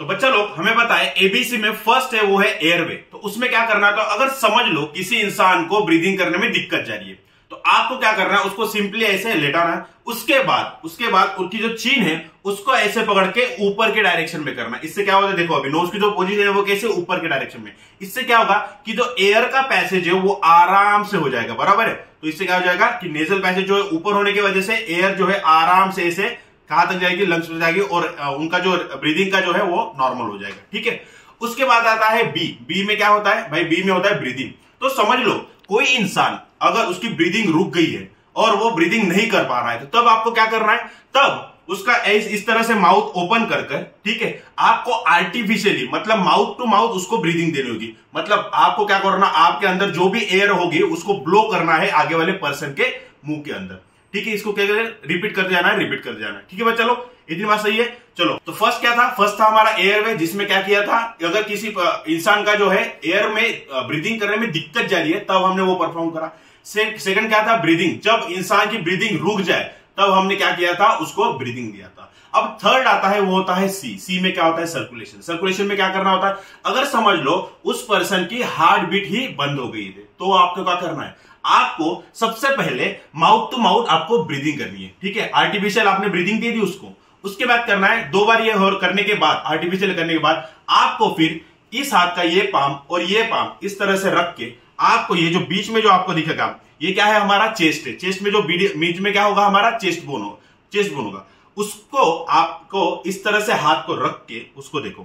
तो बच्चा लोग, हमें बताए एबीसी में फ़र्स्ट है, वो है एयरवे तो उसमें क्या करना है तो अगर समझ लो, किसी इंसान को ब्रीदिंग करने में दिक्कत जा रही है तो आपको क्या करना है? उसको सिंपली ऐसे लेटाना है। उसके बाद उसके बाद उसकी जो चीन है, उसको ऐसे पकड़ के ऊपर के डायरेक्शन में करना इससे क्या होता है देखो, अभी नोज़ की जो पोजीशन है, वो कैसे ऊपर के डायरेक्शन में? इससे क्या होगा कि जो एयर का पैसेज है, वो आराम से हो जाएगा। बराबर है? तो इससे क्या हो जाएगा कि नेजल पैसेज जो है, ऊपर होने की वजह से एयर जो है, आराम से ऐसे कहाँ तक जाएगी लंग्स में जाएगी और उनका जो ब्रीदिंग का जो है वो नॉर्मल हो जाएगा ठीक है? उसके बाद आता है बी बी में क्या होता है? भाई बी में होता है ब्रीदिंग तो समझ लो कोई इंसान अगर उसकी ब्रीदिंग रुक गई है और वो ब्रीदिंग नहीं कर पा रहा है तो तब आपको क्या करना है? तब उसका इस, इस तरह से माउथ ओपन कर ठीक है आपको आर्टिफिशियली मतलब माउथ टू माउथ उसको ब्रीदिंग देनी होगी। मतलब आपको क्या करना आपके अंदर जो भी एयर होगी उसको ब्लो करना है आगे वाले पर्सन के मुँह के अंदर। ठीक है, इसको क्या करें रिपीट करते जाना है रिपीट करते जाना है। ठीक है भाई, चलो, इतनी बात सही है। चलो तो फ़र्स्ट क्या था? फ़र्स्ट था हमारा एयर में जिसमें क्या किया था? अगर किसी इंसान का जो है एयर में ब्रीदिंग करने में दिक्कत जा रही है, तब हमने वो परफॉर्म करा। सेकंड क्या था? ब्रीदिंग जब इंसान की ब्रीदिंग रुक जाए, तब हमने क्या किया था? उसको ब्रीदिंग दिया था। अब थर्ड आता है, वो होता है सी सी में क्या होता है? सर्कुलेशन सर्कुलेशन में क्या करना होता है? अगर समझ लो, उस पर्सन की हार्ट बीट ही बंद हो गई थी तो आपको क्या करना है? आपको सबसे पहले माउथ टू माउथ आपको ब्रीदिंग करनी है, ठीक है? आर्टिफिशियल आपने ब्रीदिंग दे दी उसको। उसके बाद करना है, दो बार ये और करने के बाद आर्टिफिशियल करने के बाद, आपको फिर इस हाथ का ये पाम और ये पाम इस तरह से रख के आपको ये जो बीच में जो आपको दिखेगा, ये क्या है? हमारा चेस्ट है। चेस्ट में जो बीच में क्या होगा? हमारा चेस्ट बोन होगा चेस्ट बोन होगा। उसको आपको इस तरह से हाथ को रख के उसको देखो।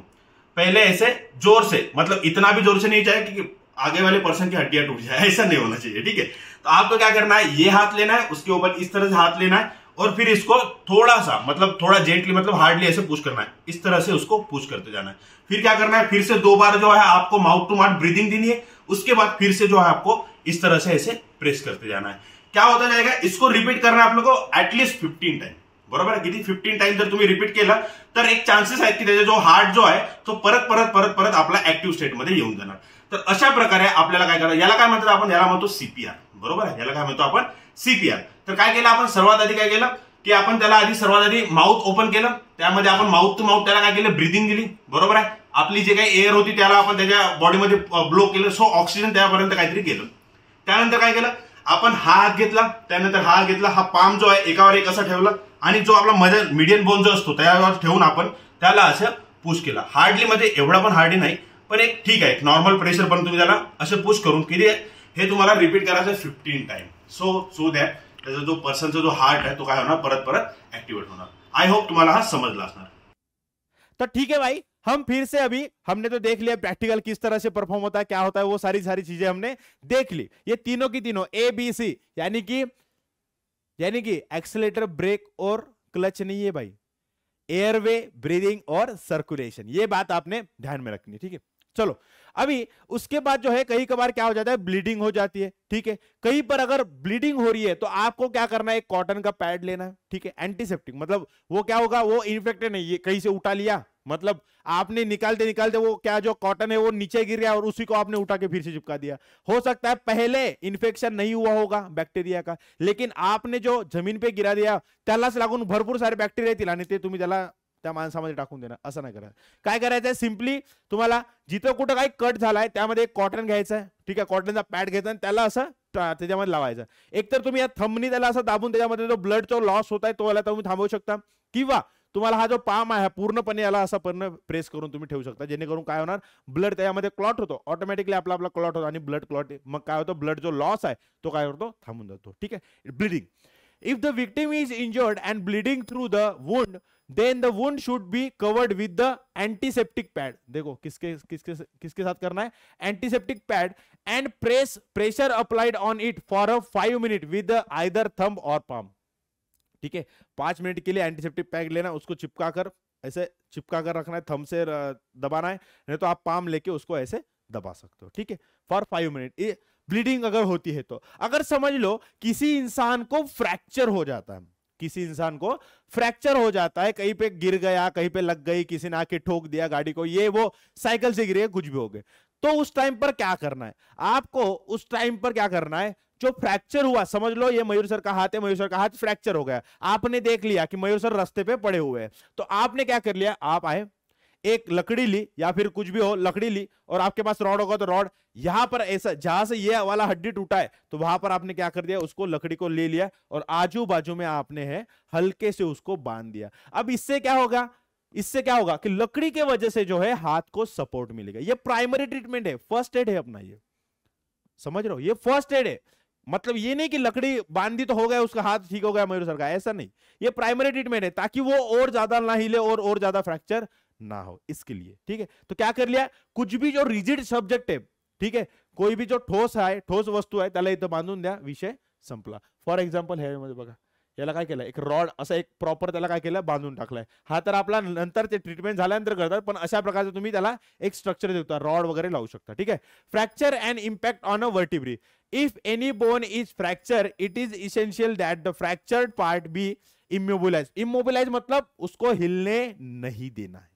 पहले ऐसे ज़ोर से मतलब इतना भी ज़ोर से नहीं चाहिए कि आगे वाले पर्सन की हड्डियाँ टूट जाए, ऐसा नहीं होना चाहिए, ठीक है? तो आपको क्या करना है? ये हाथ लेना है, उसके ऊपर इस तरह से हाथ लेना है, और फिर इसको थोड़ा सा मतलब थोड़ा जेंटली मतलब हार्डली ऐसे पुश करना है। इस तरह से उसको पुश करते जाना है। फिर क्या करना है? फिर से दो बार जो है आपको माउथ टू माउथ ब्रीदिंग देनी है, उसके बाद फिर से जो है आपको इस तरह से ऐसे प्रेस करते जाना है। क्या होता जाएगा? इसको रिपीट करना है आप लोग को एटलीस्ट फिफ्टीन टाइम बरोबर किती फिफ्टीन टाइम जर तुम्ही रिपीट केलं, तर एक चान्सेस आहेत की त्याचा जो हार्ट जो आहे तो परत परत परत परत आपला ऍक्टिव्ह स्टेटमध्ये येऊन जाणार। तर अशा प्रकारे आपल्याला काय करायचं याला काय म्हणतात आपण? याला म्हणतो सीपीआर बरोबर आहे? याला काय म्हणतो आपण? सीपीआर तर काय केलं आपण? सर्वात आधी काय केलं? की आपण त्याला आधी सर्वात आधी माउथ ओपन केलं. त्यामध्ये आपण माउथ टू माउथ त्याला काय केलं? ब्रिदिंग दिली. बरोबर आहे? आपली जे काही एअर होती त्याला आपण त्याच्या बॉडीमध्ये ब्लो केलं. सो ऑक्सिजन त्यापर्यंत काहीतरी केलं. त्यानंतर काय केलं? आपण हा हात घेतला. त्यानंतर हा हात घेतला. हा पाम जो आहे एकावर एक असा ठेवला. आणि जो आपला मध्ये मिडियन बोन जो असतो त्यावर ठेवून आपण त्याला असं पुश केला. हार्डली मध्ये एवढा पण हार्डली नाही. पण एक ठीक आहे नॉर्मल प्रेशर पण तुम्ही पुश करून किती हे रिपीट करायचं fifteen time so so that जो पर्सनचा जो हार्ट आहे तो काय होणार, परत परत ऍक्टिवेट होणार. आय होप तुम्हाला हा समजला असणार. तो ठीक है भाई, हम फिर से अभी, हमने तो देख लिया प्रैक्टिकल किस तरह से परफॉर्म होता है, क्या होता है, वो सारी सारी चीज़ें हमने देख ली। ये तीनों की तीनों ए बी सी यानी कि यानी कि एक्सलेटर ब्रेक और क्लच नहीं है भाई। एयरवे ब्रीदिंग और सर्कुलेशन ये बात आपने ध्यान में रखनी है, ठीक है? चलो, अभी उसके बाद जो है कई कबार क्या हो जाता है ब्लीडिंग हो जाती है, ठीक है? कहीं पर अगर ब्लीडिंग हो रही है तो आपको क्या करना है, एक कॉटन का पैड लेना है ठीक है? एंटीसेप्टिक मतलब वो क्या होगा, वो इन्फेक्टेड नहीं है कहीं से उठा लिया मतलब आपने निकालते निकालते वो क्या जो कॉटन है, वो नीचे गिर गया और उसी को आपने उठा के फिर से चिपका दिया। हो सकता है पहले इन्फेक्शन नहीं हुआ होगा बैक्टीरिया का, लेकिन आपने जो ज़मीन पे गिरा दिया त्यालाच लागून भरपूर सारे बॅक्टेरिया येतील आणि ते तुम्ही त्याला त्या माणसामध्ये टाकून देणं असं नाही करायचं. काय करायचं आहे सिम्पली तुम्हाला जिथं कुठं काही कट झालाय त्यामध्ये एक कॉटन घ्यायचं आहे ठीक आहे कॉटनचा पॅड घ्यायचा आणि त्याला असं त्याच्यामध्ये लावायचं. एक तर तुम्ही या थंबनी त्याला असं दाबून त्याच्यामध्ये जो ब्लड जो लॉस होत आहे तो याला तुम्ही थांबवू शकता. किंवा तुम्हाला हा जो पाम आहे पूर्णपणे याला असा पूर्ण प्रेस करून तुम्ही ठेवू शकता. जेणेकरून काय होणार? ब्लड त्याच्यामध्ये क्लॉट होतो. ऑटोमॅटिकली आपला आपला क्लॉट होतो आणि ब्लड क्लॉट मग काय होतं? ब्लड जो लॉस आहे तो काय होतो? थांबून जातो. ठीक आहे? Bleeding if the victim is injured and bleeding through the wound then the wound should be covered with the antiseptic pad देखो, किसके किसके किसके साथ करना है? Antiseptic pad and press pressure applied on it for a five minute with either thumb or palm ठीक है? पाँच मिनट के लिए एंटीसेप्टिक पैड लेना, उसको चिपका कर, ऐसे चिपका कर रखना है थम से दबाना है, नहीं तो आप पाम लेके उसको ऐसे दबा सकते हो। ठीक है? फॉर फाइव मिनट ब्लीडिंग अगर होती है तो। अगर समझ लो, किसी इंसान को फ्रैक्चर हो जाता है। किसी इंसान को फ्रैक्चर हो जाता है, कहीं पे गिर गया, कहीं पे लग गई, किसी ने आके ठोक दिया गाड़ी को, ये वो साइकिल से गिरे, कुछ भी हो गए। तो उस टाइम पर क्या करना है? आपको उस टाइम पर क्या करना है? जो फ्रैक्चर हुआ, समझ लो ये मयूर सर का हाथ है, मयूर सर का हाथ फ्रैक्चर हो गया। आपने देख लिया कि मयूर सर रास्ते पे पड़े हुए हैं। तो आपने क्या कर लिया? आप आए एक लकड़ी ली या फिर कुछ भी हो, लकड़ी ली और आपके पास रॉड होगा तो रॉड यहाँ पर ऐसा, जहाँ से ये वाला हड्डी टूटा है तो वहाँ पर आपने क्या कर दिया, उसको लकड़ी को ले लिया और आजू बाजू में आपने है, हल्के से उसको बाँध दिया। अब इससे क्या होगा? इससे क्या होगा कि लकड़ी के वजह से जो है हाथ को सपोर्ट मिलेगा। ये प्राइमरी ट्रीटमेंट है फ़र्स्ट एड है अपना ये। समझ रहे हो? ये फ़र्स्ट एड है। मतलब ये नहीं कि लकड़ी बांधी तो हो गया, उसका हाथ ठीक हो गया, मयूर सर का, ऐसा नहीं। ये प्राइमरी ट्रीटमेंट है, ताकि वो और ज़्यादा ना हिले और और ज़्यादा फ्रैक्चर ना हो, इसके लिए, ठीक है? तो क्या कर लिया? कुछ भी जो रिजिड सब्जेक्ट है, ठीक है? कोई भी जो ठोस आहे ठोस वस्तू आहे त्याला इथं बांधून द्या, विषय संपला. फॉर एक्झाम्पल ह्यामध्ये बघा. याला काय केलं एक रॉड असं एक प्रॉपर त्याला काय केलं बांधून टाकलाय. हा तर आपला नंतर ते ट्रीटमेंट झाल्यानंतर करतात, पण अशा प्रकारचं तुम्ही त्याला एक स्ट्रक्चर देता रॉड वगैरे लावू शकता, ठीक आहे? Fracture and impact on a vertebrae if any bone is fracture it is essential that the fractured part be immobilise immobilise मतलब उसको हिलने नहीं देना है.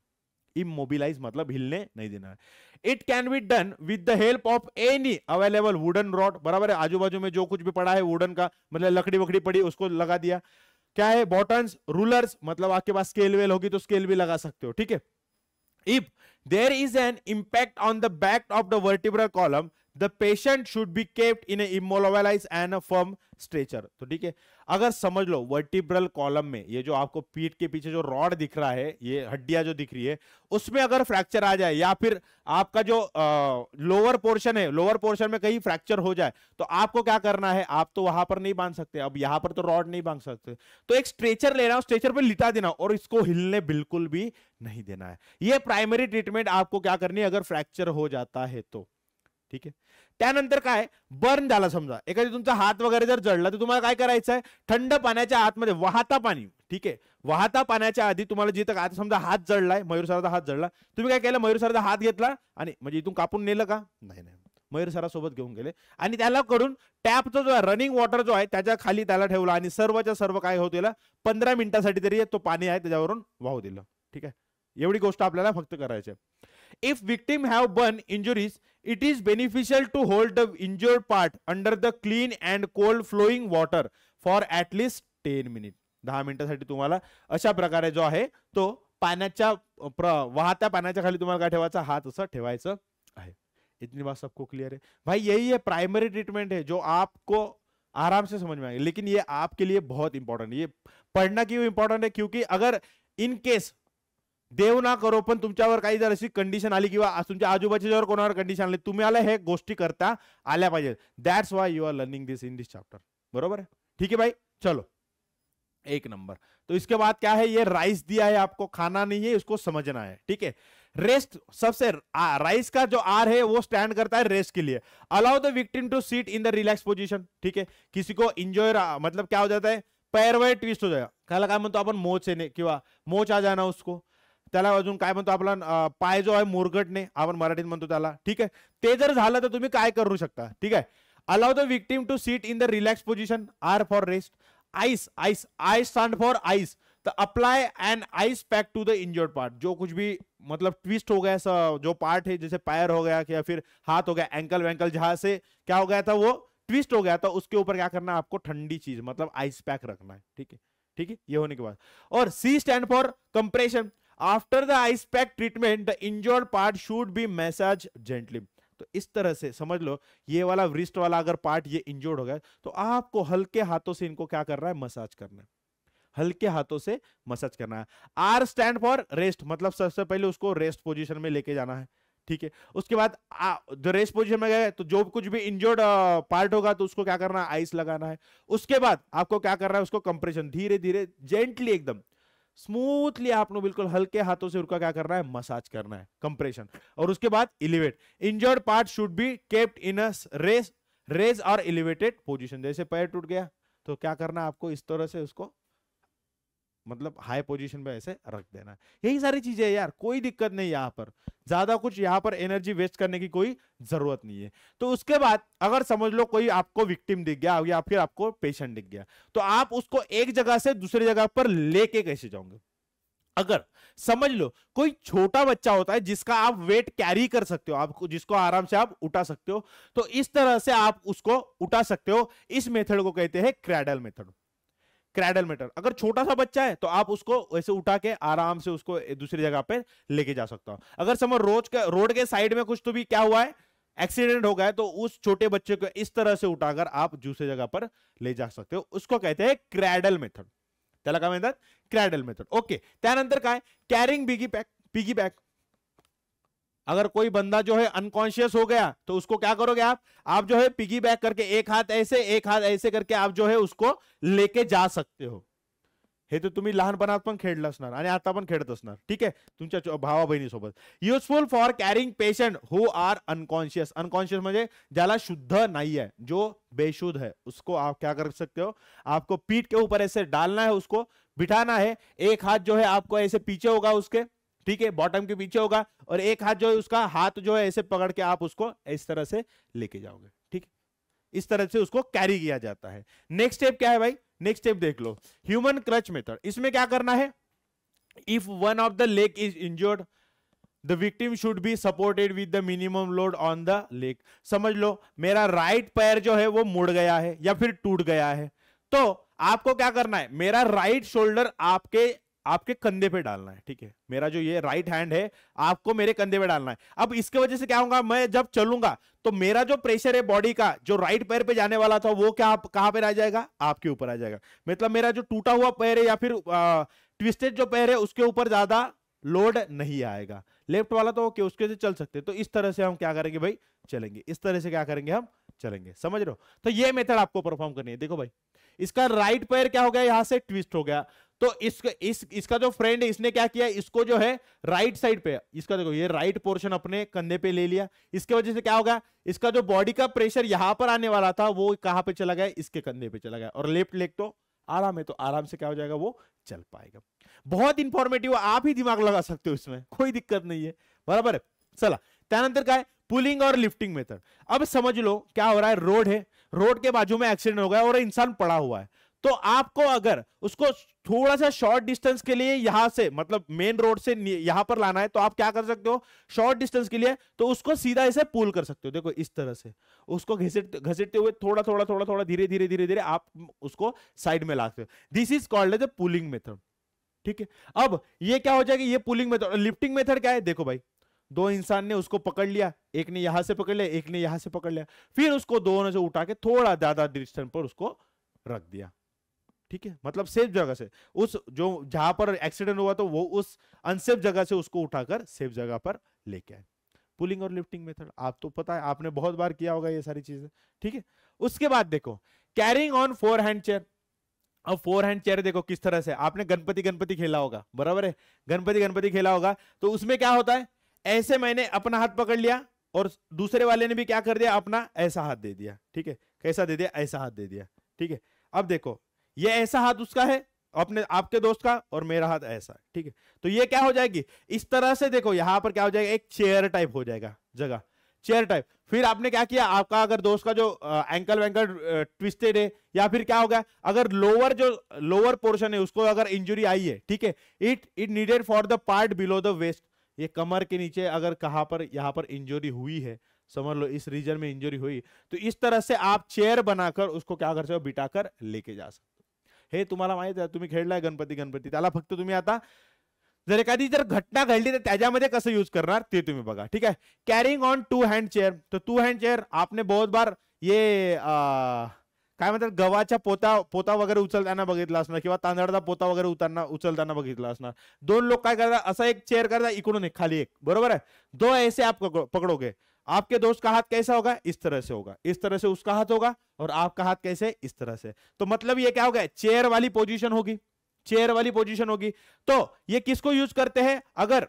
इमोबिलाइज मतलब हिलने नहीं देना है। It can be done with the help of any available wooden rod बराबर है आजू बाजू में जो कुछ भी पड़ा है वुडन का मतलब लकड़ी वकड़ी पड़ी, उसको लगा दिया। क्या है? बॉटन्स रूलर्स मतलब आपके पास स्केल वेल होगी तो स्केल भी लगा सकते हो, ठीक है? If there is an impact on the back of the vertebral column the patient should be kept in immobilise and firm stretcher तो ठीक है, अगर समझ लो वर्टिब्रल कॉलम में, ये जो आपको पीठ के पीछे जो रॉड दिख रहा है, ये हड्डियाँ जो दिख रही है, उसमें अगर फ्रैक्चर आ जाए या फिर आपका जो लोअर पोर्शन है लोअर पोर्शन में कहीं फ्रैक्चर हो जाए तो आपको क्या करना है? आप तो वहाँ पर नहीं बाँध सकते, अब यहाँ पर तो रॉड नहीं बाँध सकते। तो एक स्ट्रेचर लेना स्ट्रेचर पर लिटा देना, और इसको हिलने बिल्कुल भी नहीं देना है। ये प्राइमरी ट्रीटमेंट आपको क्या करनी है? अगर फ्रैक्चर हो जाता है तो। ठीक आहे? त्यानंतर काय? बर्न झाला समजा. एखादी तुमचा हात वगैरे जर जळला तर तुम्हाला काय करायचं आहे? थंड पाण्याच्या आतमध्ये वाहता पाणी ठीक आहे? वाहता पाण्याच्या आधी तुम्हाला जिथं आता समजा हात जळलाय मयूर सराचा हात जळला तुम्ही काय केलं? मयूर सराचा हात घेतला आणि म्हणजे इथून कापून नेलं का? नाही नाही. मयूर सरासोबत घेऊन गेले. आणि त्याला कडून टॅपचा जो आहे रनिंग वॉटर जो आहे त्याच्याखाली त्याला ठेवला आणि सर्वच्या सर्व काय होत पंधरा मिनिटासाठी तरी तो पाणी आहे त्याच्यावरून वाहू दिलं. ठीक आहे? एवढी गोष्ट आपल्याला फक्त करायची आहे. If victim have burn injuries, it is beneficial to hold the injured part under the clean and cold flowing water for at least 10 minutes. दहा मिनिटासाठी तुम्हाला अशा प्रकारे जो आहे तो पाण्याच्या वाहत्या पाण्याच्या खाली तुम्हाला काय ठेवायचा? हात असं ठेवायचं आहे. इतनी बात सबको क्लियर है? भाई यही है प्राइमरी ट्रीटमेंट है जो आपको आराम से समझ में आएगा। लेकिन ये आपके लिए बहुत इंपॉर्टेंट ये पढ़ना क्यों इंपॉर्टेंट है? क्योंकि अगर इन केस देव ना करो, पण तुमच्यावर काही जर अशी कंडिशन आली किंवा तुमच्या आजूबाजूच्या जर कोणावर कंडिशन आली तुम्हाला हे गोष्टी करता आल्या पाहिजे that's why you are learning this in this chapter बरोबर है ठीक है भाई चलो. एक नंबर. तो इसके बाद क्या है? ये राइस दिया है आपको, खाना नहीं है, इसको समझना है. ठीक है? रेस्ट सबसे राइस का जो आर है, वो स्टैंड करता है रेस्ट के लिए. Allow the victim to sit in the relax position ठीक है? किसी को इंजॉय मतलब क्या हो जाता है? पैर वय ट्विस्ट हो जाएगा. काय काय म्हणतो आपण मोच येणे किंवा मोच आ जाना उसको. त्याला अजून पाय जो आहे मुरगटणे, आपण मराठीत म्हणतो त्याला. ठीक आहे? ते जर झालं करू शकता? ठीक आहे? Allow the victim to sit in the relax position R for rest ice ice I stand for ice तो apply an ice pack to the injured part जो कुछ भी मतलब ट्विस्ट हो गया, सा, जो पार्ट है, जैसे पैर हो गया, या फिर हाथ हो गया एंकल वैंकल जहाँ से क्या हो गया था वो ट्विस्ट हो गया था, उसके ऊपर क्या करना है आपको, ठंडी चीज़ मतलब आइस पैक रखना है। ठीक है? ठीक है? ये होने के बाद। और C stand for compression after the ice pack treatment the injured part should be massage gently तो इस तरह से, समझ लो, ये वाला वृष्ट वाला अगर पार्ट ये इंजोर्ड हो गया तो आपको हल्के हाथों से इनको क्या कर रहा है? मसाज करना है। हल्के हाथों से मसाज करना है। आर स्टैंड फॉर रेस्ट मतलब सबसे पहले उसको रेस्ट पोजीशन में लेके जाना है। ठीक है? उसके बाद जो रेस्ट पोजीशन में गए तो जो कुछ भी इंजोर्ड पार्ट होगा तो उसको क्या करना है? आइस लगाना है। उसके बाद आपको क्या करना है? उसको कंप्रेशन धीरे धीरे जेंटली एकदम स्मूथली आपने बिल्कुल हल्के हाथों से उनका क्या करना है? मसाज करना है कंप्रेशन और उसके बाद elevate injured part should be kept in race raise और इलिवेटेड पोजिशन जैसे पैर टूट गया तो क्या करना है आपको? इस तरह से उसको मतलब हाई पोजीशन पे ऐसे रख देना यही सारी चीज़ें है यार, कोई दिक्कत नहीं यहाँ पर। ज़्यादा कुछ यहाँ पर एनर्जी वेस्ट करने की कोई ज़रूरत नहीं है। तो उसके बाद अगर समझ लो कोई आपको विक्टिम दिख गया, या फिर आपको पेशेंट दिख गया तो आप उसको एक जगह से दूसरी जगह पर लेके कैसे जाओगे? अगर समझ लो कोई छोटा बच्चा होता है जिसका आप वेट कैरी कर सकते हो, आप जिसको आराम से आप उठा सकते हो तो इस तरह से आप उसको उठा सकते हो। इस मेथड को कहते हैं क्रैडल मेथड क्रैडल मेथड अगर छोटा सा बच्चा है तो आप उसको वैसे उठा के आराम से उसको दूसरी जगह पे लेके जा सकता हो। अगर समझ रोज का, रोड के साइड में कुछ तो भी क्या हुआ है एक्सीडेंट हो गया तो उस छोटे बच्चे को इस तरह से उठाकर आप दूसरी जगह पर ले जा सकते हो। उसको कहते हैं क्रैडल मेथड त्याला काय म्हणतात क्रॅडल मेथड ओके त्यानंतर काय carrying piggyback piggyback अगर कोई बंदा जो है अनकॉन्शियस हो गया तो उसको क्या करोगे आप? आप जो है पिगी बैक करके एक हाथ ऐसे, एक हाथ ऐसे करके आप जो है उसको लेके जा सकते हो। हे तर तुम्ही लहानपणात पण खेळलं असणार आणि आता पण खेळत असणार, ठीक आहे? तुमच्या भावा बहिणीसोबत. Useful for carrying patient who are unconscious unconscious म्हणजे ज्याला शुद्ध नहीं है जो बेशुद्ध है उसको आप क्या कर सकते हो? आपको पीठ के ऊपर ऐसे डालना है उसको, बिठाना है, एक हाथ जो है आपको ऐसे पीछे होगा उसके ठीक है बॉटम के पीछे होगा और एक हाथ जो है उसका हाथ जो है ऐसे पकड़ के आप उसको इस तरह से लेके जाओगे, ठीक इस तरह से उसको कैरी किया जाता है। नेक्स्ट स्टेप क्या है भाई? नेक्स्ट स्टेप देख लो। ह्यूमन क्रच मेथड इसमें क्या करना है? If one of the leg is injured the victim should be supported with the minimum load on the leg समझ लो, मेरा राइट पैर जो है वो मुड़ गया है या फिर टूट गया है। तो आपको क्या करना है? मेरा राइट शोल्डर आपके आपके कंधे पे डालना है, ठीक है? मेरा जो ये राइट हैंड है, आपको मेरे कंधे पे डालना है। अब इसके वजह से क्या होगा? मैं जब चलूँगा तो मेरा जो प्रेशर है बॉडी का, जो राइट पैर पे जाने वाला था, वो क्या कहाँ पे आ जाएगा? आपके ऊपर आ जाएगा। मतलब मेरा जो टूटा हुआ पैर है या फिर ट्विस्टेड जो पैर है, उसके ऊपर ज़्यादा लोड नहीं आएगा। लेफ़्ट वाला तो ओके उसके से चल सकते तो इस तरह से हम क्या करेंगे भाई? चलेंगे। इस तरह से क्या करेंगे हम? चलेंगे। समझ रहे हो? तो ये मेथड आपको परफॉर्म करनी है। देखो भाई, इसका राइट पैर क्या हो गया? यहाँ से ट्विस्ट हो गया। तो इस, इस इसका जो फ्रेंड है इसने क्या किया? इसको जो है राइट साइड पे इसका देखो ये राइट पोर्शन अपने कंधे पे ले लिया। इसके वजह से क्या होगा? इसका जो बॉडी का प्रेशर यहाँ पर आने वाला था वो कहाँ पे चला गया? इसके कंधे पे चला गया। और लेफ़्ट लेग तो आराम है तो आराम से क्या हो जाएगा? वो चल पाएगा। बहुत इंफॉर्मेटिव आप ही दिमाग लगा सकते हो इसमें। कोई दिक्कत नहीं है। बराबर है? चला त्यानंतर काय पुलिंग और लिफ्टिंग मेथड अब समझ लो क्या हो रहा है? रोड है। रोड के बाजू में एक्सीडेंट हो गया और इंसान पड़ा हुआ है। तो आपको अगर उसको थोड़ा सा शॉर्ट डिस्टेंस के लिए यहाँ से मतलब मेन रोड से यहाँ पर लाना है तो आप क्या कर सकते हो? शॉर्ट डिस्टेंस के लिए तो उसको सीधा ऐसे पुल कर सकते हो। देखो, इस तरह से। उसको घसीट, घसीटते हुए थोड़ा थोड़ा थोड़ा थोड़ा धीरे धीरे धीरे धीरे आप उसको साइड में लाते हो। This is called as a pulling method ठीक है? अब ये क्या हो जाएगा? ये पुलिंग मेथड लिफ्टिंग मेथड क्या है? देखो भाई, दो इंसान ने उसको पकड़ लिया। एक ने यहाँ से पकड़ लिया, एक ने यहाँ से पकड़ लिया। फिर उसको दोनों से उठा के थोड़ा ज़्यादा डिस्टेंस पर उसको रख दिया। ठीक है? मतलब सेफ़ जगह से। उस जो जहाँ पर एक्सीडेंट हुआ तो वो उस अनसेफ जगह से उसको उठाकर सेफ़ जगह पर लेके आए। पुलिंग और लिफ्टिंग मेथड आप तो पता है, आपने बहुत बार किया होगा ये सारी चीज़ें, ठीक है? उसके बाद देखो carrying on four hand chair अब फोर हैंड चेयर देखो किस तरह से, आपने गणपति गणपति खेला होगा, बराबर है? गणपति गणपति खेला होगा तो उसमें क्या होता है? ऐसे मैंने अपना हाथ पकड़ लिया और दूसरे वाले ने भी क्या कर दिया? अपना ऐसा हाथ दे दिया, ठीक है? कैसा दे दिया? ऐसा हाथ दे दिया, ठीक है? अब देखो ये ऐसा हाथ उसका है, अपने आपके दोस्त का और मेरा हाथ ऐसा है, ठीक है? तो ये क्या हो जाएगी? इस तरह से देखो, यहाँ पर क्या हो जाएगा? एक चेयर टाइप हो जाएगा, जगह चेयर टाइप फिर आपने क्या किया? आपका अगर दोस्त का जो एंकल वैंकल ट्विस्टेड है, या फिर क्या हो गया? अगर लोअर जो लोअर पोर्शन है, उसको अगर इंजुरी आई है, ठीक है? It it needed for the part below the waist ये कमर के नीचे अगर कहाँ पर, यहाँ पर इंजुरी हुई है, समझ लो, इस रीजन में इंजुरी हुई तो इस तरह से आप चेयर बनाकर उसको क्या कर सकते हो? बिठाकर लेके जा सकते हे तुम्हाला माहीत आहे तुम्ही खेळलाय गणपती गणपती. त्याला फक्त तुम्ही आता जर एखादी जर घटना घडली तर त्याच्यामध्ये कसं यूज करणार ते तुम्ही बघा. ठीक आहे? Carrying on two hand chair तर टू हँड चेअर आपने बहुत बार ये काय म्हणतात गव्हाच्या पोता पोता वगैरे उचलताना बघितला असणार किंवा तांदळाचा पोता वगैरे उतरना उचलताना बघितला असणार. दोन लोक काय करतात असा एक चेअर करता इकडून एक खाली एक. बरोबर आहे? दो ऐसे आप पकडोगे. आपके दोस्त का हाथ कैसा होगा? इस तरह से होगा। इस तरह से उसका हाथ होगा और आपका हाथ कैसे? इस तरह से। तो मतलब ये क्या होगा चेयर वाली पोजीशन होगी। चेयर वाली पोजीशन होगी। तो ये किसको यूज़ करते हैं? अगर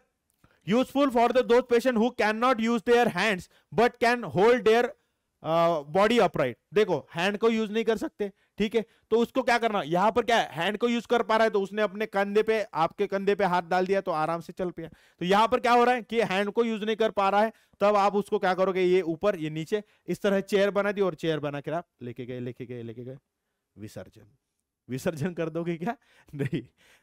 यूजफुल फॉर द दोस्त patient who can not use their hands but can hold their body upright. देखो, हैंड को यूज़ नहीं कर सकते। ठीक है? तो उसको क्या करना? यहाँ पर क्या हैंड को यूज़ कर पा रहा है तो उसने अपने कंधे पे, आपके कंधे पे हाथ डाल दिया तो आराम से चल पिया। तो यहाँ पर क्या हो रहा है कि हैंड को यूज़ नहीं कर पा रहा है, तब आप उसको क्या करोगे? ये ऊपर, ये नीचे, इस तरह चेयर बना दी और चेयर बना कर आप लेके गए लेके गए लेके गए। विसर्जन। विसर्जन कर दोगे क्या? नाही.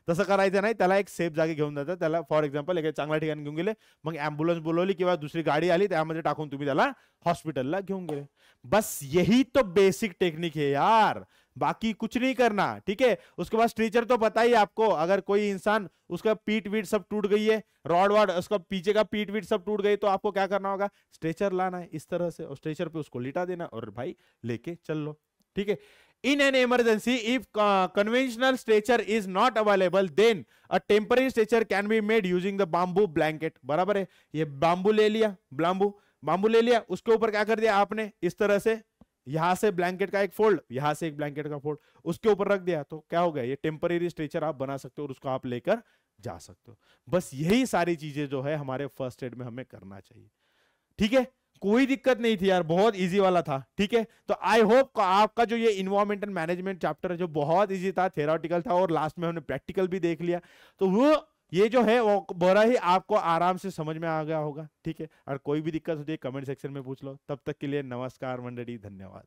तसं करायचं नाही. त्याला एक सेफ़ जागी घेऊन जातात फॉर एक्झाम्पल एक चांगल्या ठिकाणी घेऊन गेले, मग ॲम्ब्युलन्स बोलवली किंवा दुसरी गाडी आली, त्यामध्ये टाकून तुम्ही त्याला हॉस्पिटलला घेऊन गेले. बस यही तो बेसिक टेक्निक है यार. बाकी कुछ नहीं करना. ठीक है? उसके बाद स्ट्रेचर तो पता ही आपको. अगर कोई इंसान उसका पीठ वीट सब टूट गई है रॉड वॉड, उसका पीछे का पीठ वीट सब टूट गई तो आपको क्या करना होगा? स्ट्रेचर लाना है इस तरह से और स्ट्रेचर पे उसको लिटा देना और भाई लेके चल लो. ठीक है? In an emergency if uh, conventional stretcher is not available then a temporary stretcher can be made using the bamboo blanket. बराबर है? ये बाम्बू ले लिया बाम्बू बाम्बू ले लिया उसके ऊपर क्या कर दिया आपने? इस तरह से यहाँ से ब्लैंकेट का एक फोल्ड यहाँ से एक ब्लैंकेट का फोल्ड उसके ऊपर रख दिया तो क्या हो गया? ये टेम्पररी स्ट्रेचर आप बना सकते हो और उसको आप लेकर जा सकते हो। बस यही सारी चीज़ें जो है हमारे फ़र्स्ट एड में हमें करना चाहिए। ठीक है? कोई दिक्कत नहीं थी यार, बहुत इजी वाला था, ठीक है? तो आई होप आपका जो ये इन्वायरमेंटल मैनेजमेंट चैप्टर है, जो बहुत इजी था थेराटिकल था, और लास्ट में हमने प्रैक्टिकल भी देख लिया तो वो, ये जो है, वो बड़ा ही आपको आराम से समझ में आ गया होगा, ठीक है? और कोई भी दिक्कत होती है कमेंट सेक्शन में पूछ लो, तब तक के लिए नमस्कार मंडली, धन्यवाद।